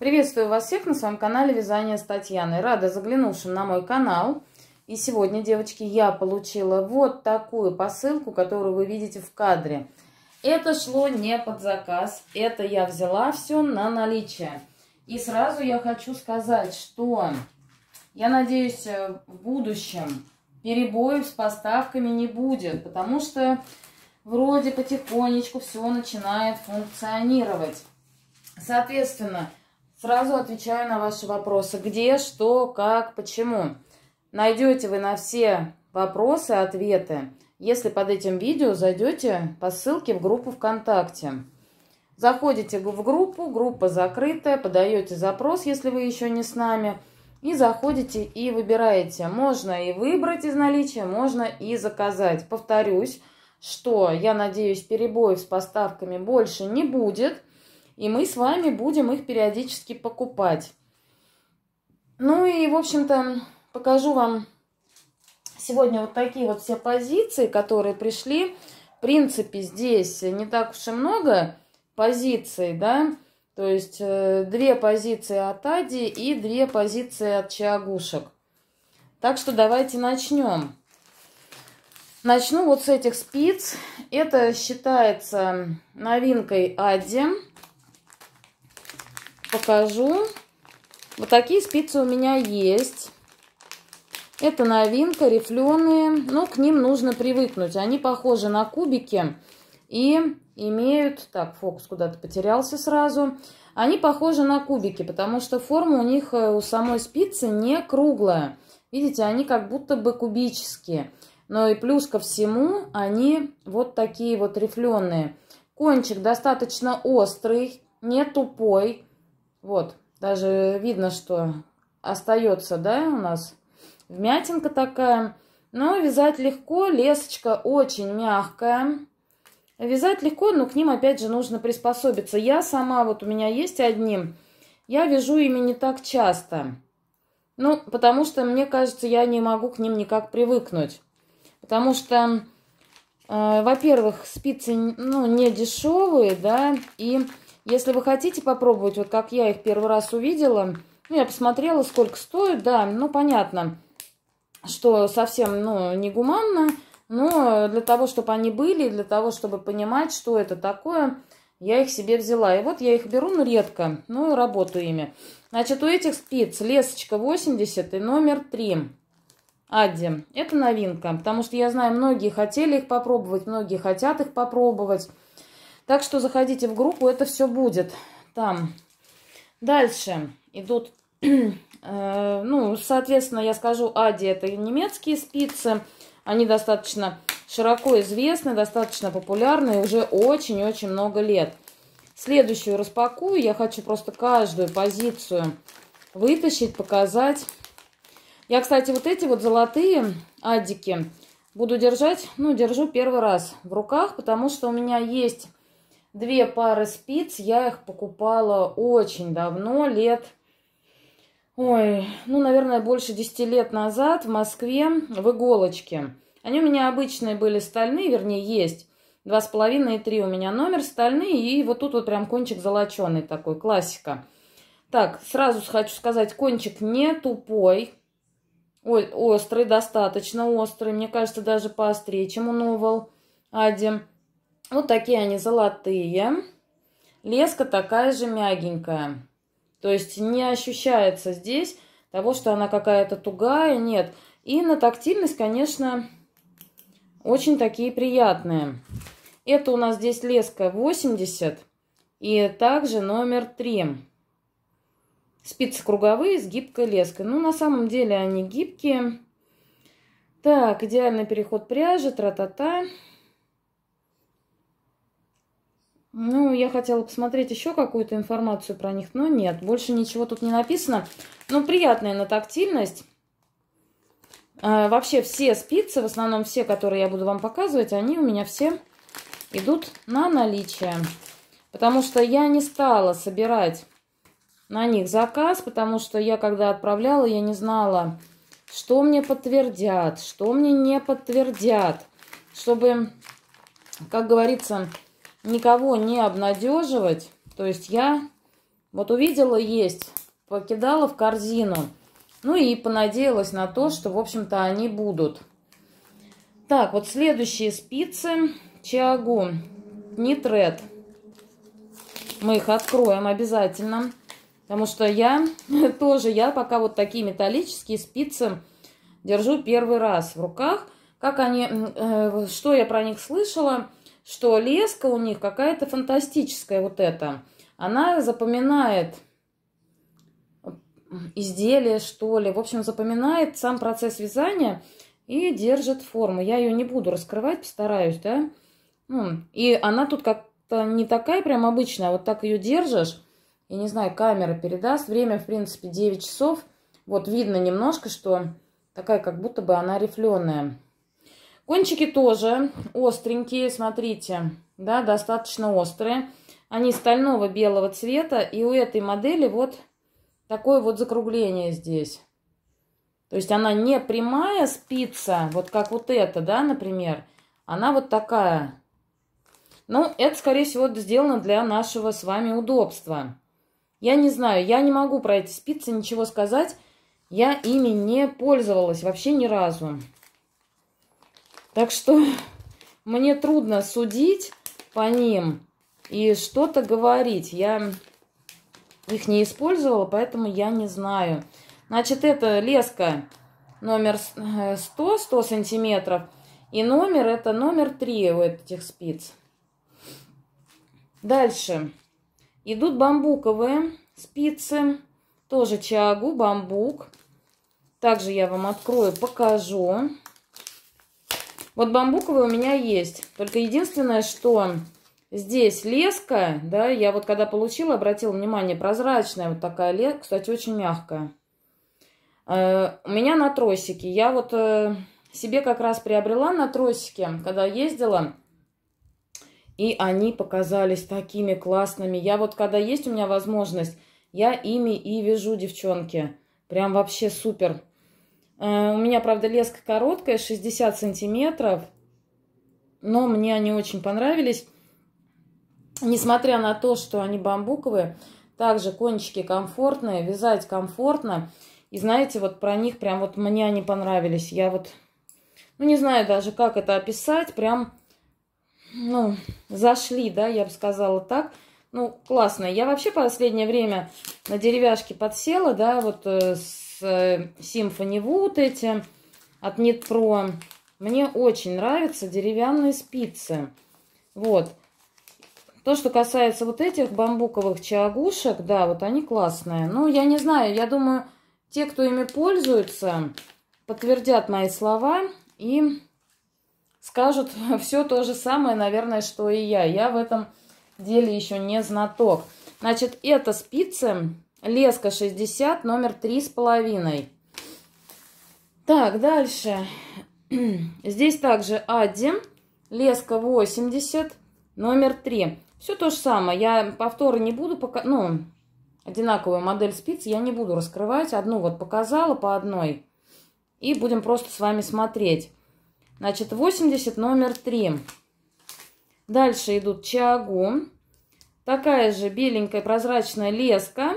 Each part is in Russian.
Приветствую вас всех на своем канале Вязание с Татьяной. Рада заглянувшим на мой канал. И сегодня, девочки, я получила вот такую посылку, которую вы видите в кадре. Это шло не под заказ, это я взяла все на наличие. И сразу я хочу сказать, что я надеюсь, в будущем перебоев с поставками не будет, потому что вроде потихонечку все начинает функционировать. Соответственно, Сразу отвечаю на ваши вопросы. Где, что, как, почему. Найдете вы на все вопросы ответы, если под этим видео зайдете по ссылке в группу ВКонтакте. Заходите в группу, группа закрытая, подаете запрос, если вы еще не с нами, и заходите и выбираете. Можно и выбрать из наличия, можно и заказать. Повторюсь, что я надеюсь, перебоев с поставками больше не будет – и мы с вами будем их периодически покупать. Ну и, в общем-то, покажу вам сегодня вот такие вот все позиции, которые пришли. В принципе, здесь не так уж и много позиций, да, то есть э, две позиции от Ади и две позиции от Чагушек. Так что давайте начнем. Начну вот с этих спиц. Это считается новинкой Ади покажу. Вот такие спицы у меня есть. Это новинка, рифленые. Но к ним нужно привыкнуть. Они похожи на кубики и имеют... Так, фокус куда-то потерялся сразу. Они похожи на кубики, потому что форма у них э, у самой спицы не круглая. Видите, они как будто бы кубические. Но и плюс ко всему, они вот такие вот рифленые. Кончик достаточно острый, не тупой. Вот, даже видно, что остается, да, у нас вмятинка такая. Но вязать легко, лесочка очень мягкая. Вязать легко, но к ним, опять же, нужно приспособиться. Я сама, вот у меня есть одним, я вяжу ими не так часто. Ну, потому что, мне кажется, я не могу к ним никак привыкнуть. Потому что, э, во-первых, спицы, ну, не дешевые, да, и если вы хотите попробовать, вот как я их первый раз увидела, ну, я посмотрела, сколько стоит, да, ну, понятно, что совсем, ну, не гуманно, но для того, чтобы они были, для того, чтобы понимать, что это такое, я их себе взяла. И вот я их беру, ну, редко, ну, и работаю ими. Значит, у этих спиц лесочка 80 и номер 3. Адди. Это новинка, потому что я знаю, многие хотели их попробовать, многие хотят их попробовать. Так что заходите в группу, это все будет там. Дальше идут, э, ну, соответственно, я скажу, Ади это немецкие спицы. Они достаточно широко известны, достаточно популярны уже очень-очень много лет. Следующую распакую. Я хочу просто каждую позицию вытащить, показать. Я, кстати, вот эти вот золотые адики буду держать, ну, держу первый раз в руках, потому что у меня есть Две пары спиц, я их покупала очень давно, лет, ой, ну, наверное, больше 10 лет назад в Москве в иголочке. Они у меня обычные были стальные, вернее, есть. Два с половиной и три у меня номер стальные, и вот тут вот прям кончик золоченый такой, классика. Так, сразу хочу сказать, кончик не тупой, Ой, острый, достаточно острый, мне кажется, даже поострее, чем у Новал Ади. Вот такие они золотые. Леска такая же мягенькая. То есть не ощущается здесь того, что она какая-то тугая, нет. И на тактильность, конечно, очень такие приятные. Это у нас здесь леска 80 и также номер 3. Спицы круговые с гибкой леской. Ну, на самом деле они гибкие. Так, идеальный переход пряжи, тра-та-та. Ну, я хотела посмотреть еще какую-то информацию про них, но нет, больше ничего тут не написано. Ну, приятная на тактильность. А, вообще все спицы, в основном все, которые я буду вам показывать, они у меня все идут на наличие. Потому что я не стала собирать на них заказ, потому что я когда отправляла, я не знала, что мне подтвердят, что мне не подтвердят. Чтобы, как говорится, никого не обнадеживать. То есть я Вот увидела, есть, покидала в корзину. Ну и понадеялась на то, что, в общем-то, они будут. Так, вот следующие спицы. Чиагу. Нитред. Мы их откроем обязательно. Потому что я тоже, я пока вот такие металлические спицы держу первый раз в руках. Как они, э, что я про них слышала, что леска у них какая-то фантастическая вот эта. Она запоминает изделие, что ли. В общем, запоминает сам процесс вязания и держит форму. Я ее не буду раскрывать, постараюсь, да. Ну, и она тут как-то не такая прям обычная, а вот так ее держишь. Я не знаю, камера передаст. Время, в принципе, 9 часов. Вот видно немножко, что такая как будто бы она рифленая. Кончики тоже остренькие, смотрите, да, достаточно острые. Они стального белого цвета, и у этой модели вот такое вот закругление здесь. То есть она не прямая спица, вот как вот эта, да, например. Она вот такая. Ну, это, скорее всего, сделано для нашего с вами удобства. Я не знаю, я не могу про эти спицы ничего сказать. Я ими не пользовалась вообще ни разу. Так что мне трудно судить по ним и что-то говорить. Я их не использовала, поэтому я не знаю. Значит, это леска номер 100, 100 э, сантиметров. И номер, это номер 3 у этих спиц. Дальше. Идут бамбуковые спицы. Тоже чагу, бамбук. Также я вам открою, покажу. Вот бамбуковые у меня есть. Только единственное, что здесь леска, да, я вот когда получила, обратила внимание, прозрачная вот такая леска, кстати, очень мягкая. Э, у меня на тросике. Я вот э, себе как раз приобрела на тросике, когда ездила. И они показались такими классными. Я вот, когда есть у меня возможность, я ими и вяжу, девчонки. Прям вообще супер. Э, у меня, правда, леска короткая, 60 сантиметров. Но мне они очень понравились. Несмотря на то, что они бамбуковые, также кончики комфортные, вязать комфортно. И знаете, вот про них прям вот мне они понравились. Я вот, ну не знаю даже, как это описать. Прям, ну, зашли, да, я бы сказала так. Ну, классно. Я вообще последнее время на деревяшке подсела, да, вот э, с Symphony Wood эти от Pro. Мне очень нравятся деревянные спицы. Вот. То, что касается вот этих бамбуковых чагушек, да, вот они классные. Ну, я не знаю, я думаю, те, кто ими пользуется, подтвердят мои слова и скажут все то же самое, наверное, что и я. Я в этом деле еще не знаток. Значит, это спицы леска 60, номер 3,5. Так, дальше. Здесь также Адди, леска 80, номер 3. Все то же самое. Я повторы не буду пока... Ну, одинаковую модель спиц я не буду раскрывать. Одну вот показала по одной. И будем просто с вами смотреть. Значит, 80 номер 3. Дальше идут чагу. Такая же беленькая прозрачная леска.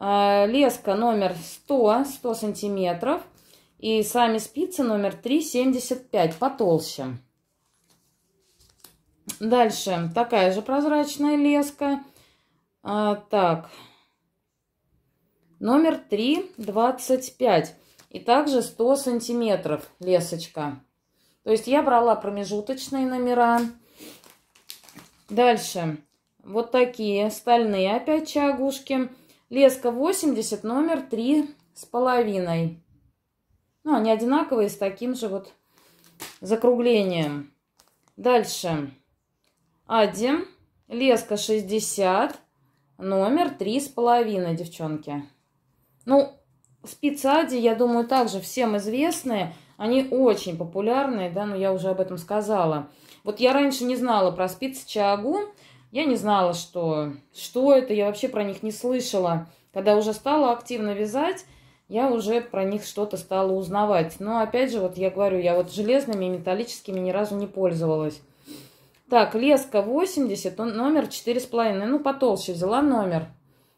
А, леска номер 100, 100 сантиметров. И сами спицы номер 3, 75, потолще. Дальше такая же прозрачная леска. А, так, Номер 3, 25. И также 100 сантиметров лесочка. То есть я брала промежуточные номера. Дальше. Вот такие стальные опять чагушки. Леска 80, номер 3 с половиной. Ну, они одинаковые с таким же вот закруглением. Дальше. Адди. Леска 60, номер 3 с половиной, девчонки. Ну, спецади, я думаю, также всем известные. Они очень популярные, да, но я уже об этом сказала. Вот я раньше не знала про спицы Чаагу. Я не знала, что, что это, я вообще про них не слышала. Когда уже стала активно вязать, я уже про них что-то стала узнавать. Но опять же, вот я говорю, я вот железными и металлическими ни разу не пользовалась. Так, леска 80, номер 4,5. Ну, потолще взяла номер.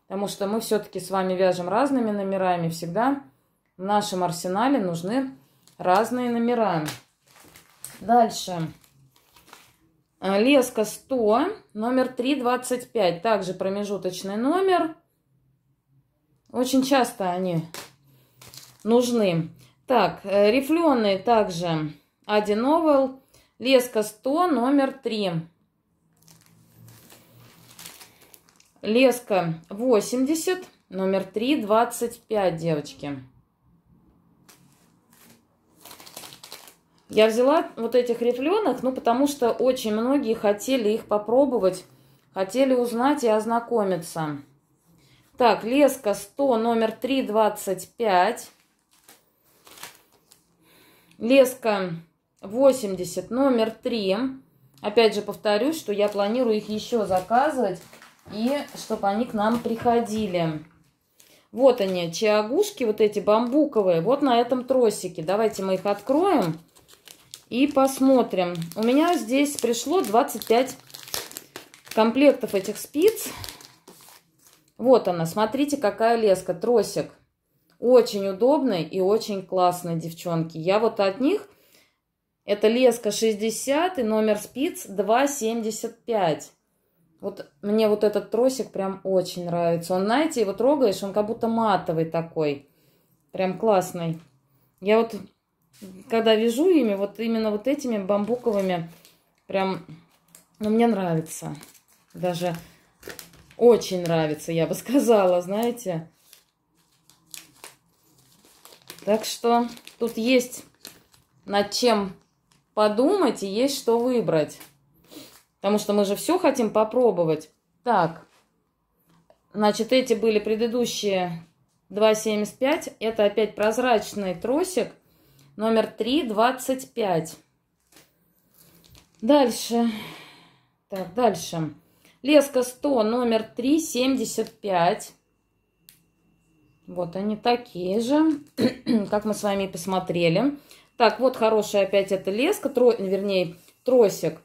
потому что мы все-таки с вами вяжем разными номерами. Всегда в нашем арсенале нужны разные номера. Дальше. Леска 100, номер 325. Также промежуточный номер. Очень часто они нужны. Так, э, рифленые также Ади. Леска 100, номер 3. Леска 80, номер 3, 25, девочки. Я взяла вот этих рифленых, ну, потому что очень многие хотели их попробовать, хотели узнать и ознакомиться. Так, леска 100, номер 3, 25. Леска 80, номер 3. Опять же повторюсь, что я планирую их еще заказывать и чтобы они к нам приходили. Вот они, чиагушки, вот эти бамбуковые, вот на этом тросике. Давайте мы их откроем и посмотрим. У меня здесь пришло 25 комплектов этих спиц. Вот она, смотрите, какая леска, тросик. Очень удобный и очень классный, девчонки. Я вот от них, это леска 60 и номер спиц 275. Вот мне вот этот тросик прям очень нравится. Он, знаете, его трогаешь, он как будто матовый такой. Прям классный. Я вот, когда вяжу ими, вот именно вот этими бамбуковыми, прям, ну, мне нравится. Даже очень нравится, я бы сказала, знаете. Так что тут есть над чем подумать и есть что выбрать. Потому что мы же все хотим попробовать. Так, значит, эти были предыдущие 2,75. Это опять прозрачный тросик. Номер 3,25. Дальше. Так, дальше. Леска 100, номер 3,75. Вот они такие же, как мы с вами посмотрели. Так, вот хорошая опять эта леска, тро, вернее, тросик.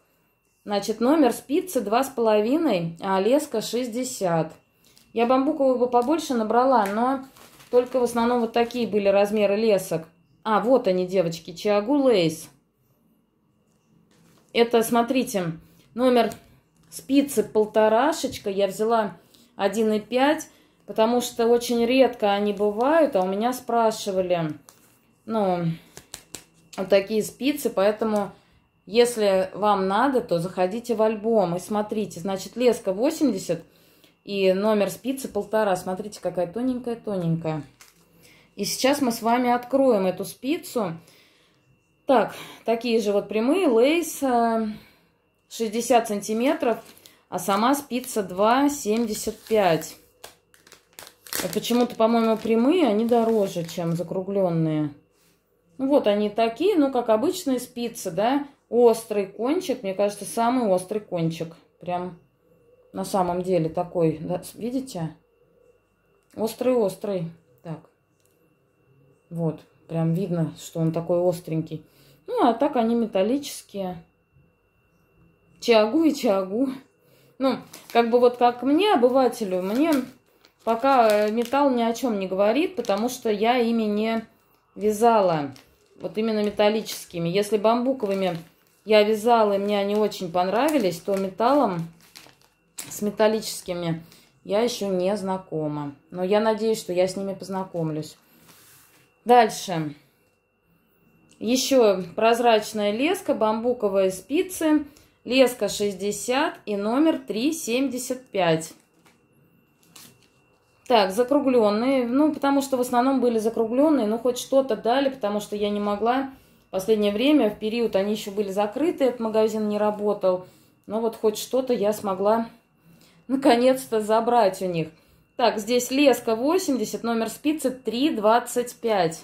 Значит, номер спицы 2,5, а леска 60. Я бамбуковую бы побольше набрала, но только в основном вот такие были размеры лесок. А, вот они, девочки, Чиагу Лейс. Это, смотрите, номер спицы полторашечка. Я взяла 1,5, потому что очень редко они бывают, а у меня спрашивали, ну, вот такие спицы, поэтому если вам надо, то заходите в альбом и смотрите. Значит, леска 80 и номер спицы полтора. Смотрите, какая тоненькая-тоненькая. И сейчас мы с вами откроем эту спицу. Так, такие же вот прямые, лейс 60 э, сантиметров, а сама спица 2,75. Почему-то, по-моему, прямые, они дороже, чем закругленные. Ну, вот они такие, ну, как обычные спицы, да, Острый кончик, мне кажется, самый острый кончик. Прям на самом деле такой, да, видите? Острый-острый. Так. Вот, прям видно, что он такой остренький. Ну, а так они металлические. Чагу и чагу. Ну, как бы вот как мне, обывателю, мне пока металл ни о чем не говорит, потому что я ими не вязала. Вот именно металлическими. Если бамбуковыми я вязала, и мне они очень понравились, то металлом с металлическими я еще не знакома. Но я надеюсь, что я с ними познакомлюсь. Дальше. Еще прозрачная леска, бамбуковые спицы. Леска 60 и номер 375. Так, закругленные. Ну, потому что в основном были закругленные. Ну, хоть что-то дали, потому что я не могла последнее время, в период они еще были закрыты, этот магазин не работал. Но вот хоть что-то я смогла наконец-то забрать у них. Так, здесь леска 80, номер спицы 3,25.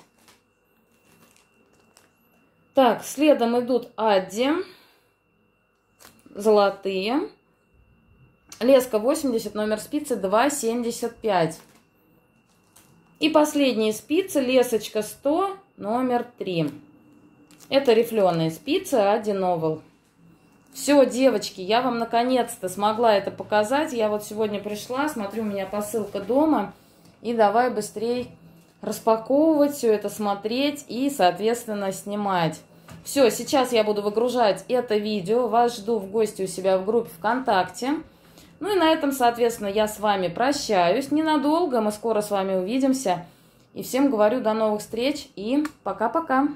Так, следом идут Адди. Золотые. Леска 80, номер спицы 2,75. И последние спицы, лесочка 100, номер 3. Это рифленые спицы Ади Новел. Все, девочки, я вам наконец-то смогла это показать. Я вот сегодня пришла, смотрю, у меня посылка дома. И давай быстрее распаковывать все это, смотреть и, соответственно, снимать. Все, сейчас я буду выгружать это видео. Вас жду в гости у себя в группе ВКонтакте. Ну и на этом, соответственно, я с вами прощаюсь ненадолго. Мы скоро с вами увидимся. И всем говорю до новых встреч и пока-пока.